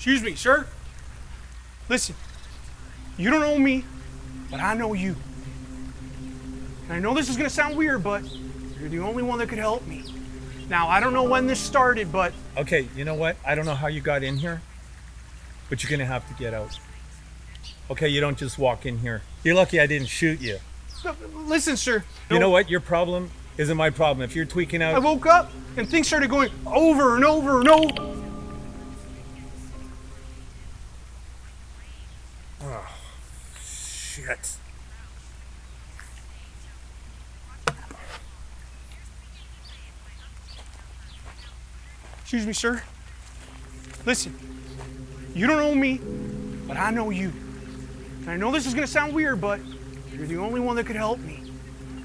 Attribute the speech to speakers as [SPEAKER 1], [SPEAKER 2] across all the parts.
[SPEAKER 1] Excuse me, sir. Listen, you don't know me, but I know you. And I know this is gonna sound weird, but you're the only one that could help me. Now, I don't know when this started, but
[SPEAKER 2] Okay, you know what? I don't know how you got in here, but you're gonna have to get out. Okay, you don't just walk in here. You're lucky I didn't shoot you.
[SPEAKER 1] no, listen, sir.
[SPEAKER 2] You know what? Your problem isn't my problem. If you're tweaking out.
[SPEAKER 1] I woke up and things started going over and over and over.
[SPEAKER 2] Shit.
[SPEAKER 1] Excuse me, sir. Listen, you don't know me, but I know you. And I know this is gonna sound weird, but you're the only one that could help me.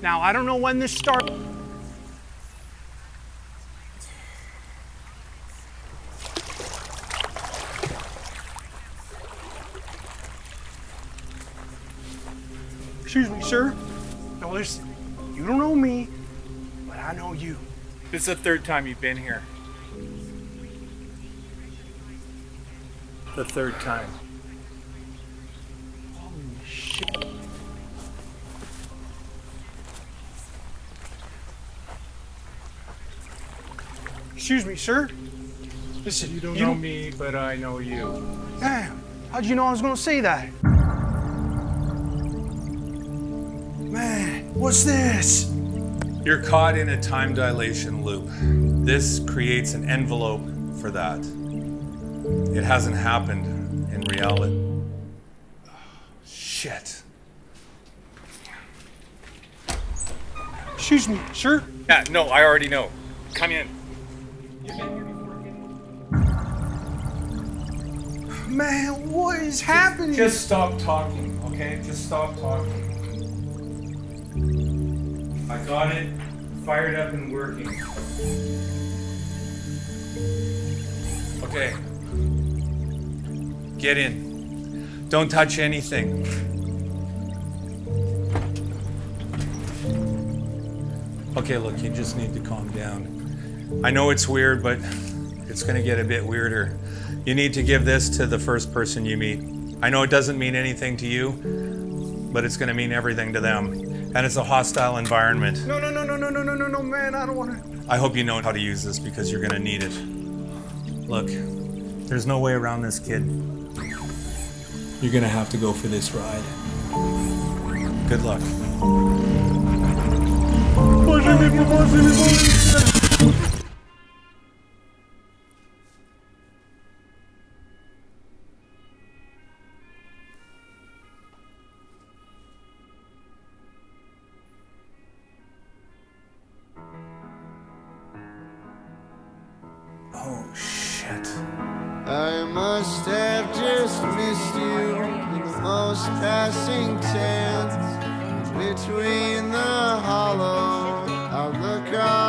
[SPEAKER 1] Now, I don't know when this started. Excuse me, sir. Now listen, you don't know me, but I know you.
[SPEAKER 2] This is the third time you've been here. The third time. Shit.
[SPEAKER 1] Excuse me, sir. Listen,
[SPEAKER 2] You don't know me, but I know you.
[SPEAKER 1] Damn, how'd you know I was gonna say that? What's this?
[SPEAKER 3] You're caught in a time dilation loop. This creates an envelope for that. It hasn't happened in reality. Shit.
[SPEAKER 1] Excuse me, sir.
[SPEAKER 2] Yeah, no, I already know. Come in.
[SPEAKER 1] Man, what is happening?
[SPEAKER 2] Just stop talking, okay? Just stop talking. I got it fired up and working.
[SPEAKER 3] Okay. Get in. Don't touch anything. Okay, look, you just need to calm down. I know it's weird, but it's going to get a bit weirder. You need to give this to the first person you meet. I know it doesn't mean anything to you, but it's going to mean everything to them. And it's a hostile environment.
[SPEAKER 1] No, no, no, no, no, no, no, no, no, man, I don't wanna.
[SPEAKER 3] I hope you know how to use this because you're gonna need it. Look, there's no way around this, kid. You're gonna have to go for this ride. Good luck.
[SPEAKER 4] passing tents between the hollow of the car.